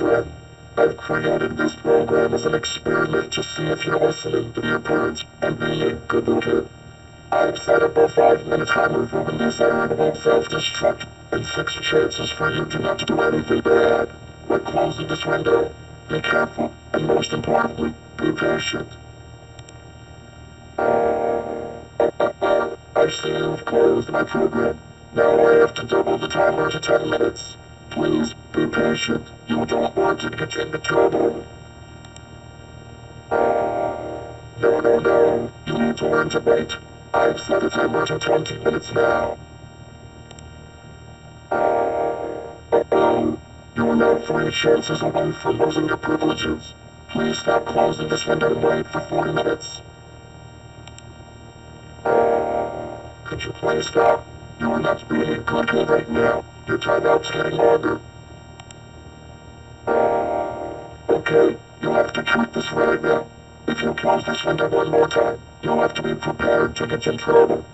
I've created this program as an experiment to see if you're listening to your parents and being a good kid. I've set up a five-minute timer for when this iron will self-destruct and six chances for you to not do anything bad. We're closing this window. Be careful, and most importantly, be patient. Uh, I see you've closed my program. Now I have to double the timer to 10 minutes. Please, be patient. You don't want to get into trouble. Uh, no, no, no. You need to learn to wait. I've set a timer to 20 minutes now. Uh, uh-oh. You are now three chances away from losing your privileges. Please stop closing this window and wait for 40 minutes. Uh, could you please stop? You are not being good right now. Your timeout's getting longer. Okay, you'll have to treat this right now. If you close this window one more time, you'll have to be prepared to get in trouble.